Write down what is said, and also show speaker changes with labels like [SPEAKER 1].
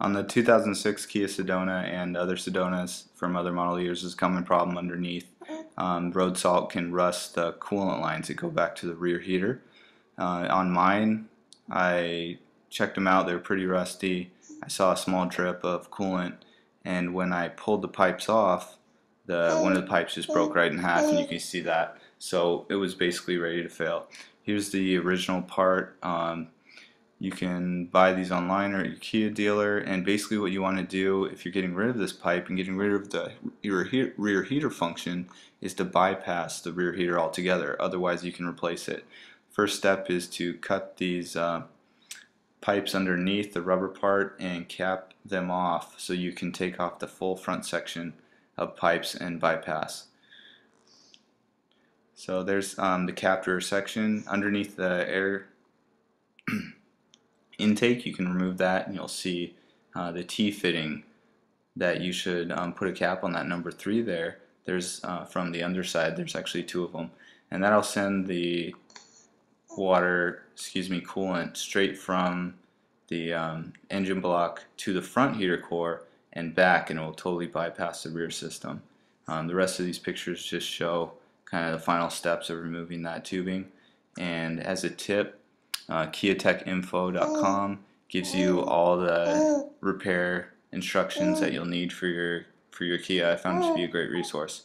[SPEAKER 1] On the 2006 Kia Sedona and other Sedonas from other model years is a common problem underneath. Um, road salt can rust the coolant lines that go back to the rear heater. Uh, on mine, I checked them out, They're pretty rusty. I saw a small drip of coolant and when I pulled the pipes off, the one of the pipes just broke right in half and you can see that. So it was basically ready to fail. Here's the original part. Um, you can buy these online or at your Kia dealer and basically what you want to do if you're getting rid of this pipe and getting rid of the rear, rear heater function is to bypass the rear heater altogether otherwise you can replace it. First step is to cut these uh, pipes underneath the rubber part and cap them off so you can take off the full front section of pipes and bypass. So there's um, the captor section underneath the air intake you can remove that and you'll see uh, the T-fitting that you should um, put a cap on that number three there. There's uh, from the underside there's actually two of them and that'll send the water excuse me coolant straight from the um, engine block to the front heater core and back and it will totally bypass the rear system. Um, the rest of these pictures just show kind of the final steps of removing that tubing. And as a tip uh, KiaTechInfo.com gives you all the repair instructions that you'll need for your for your Kia. I found it to be a great resource.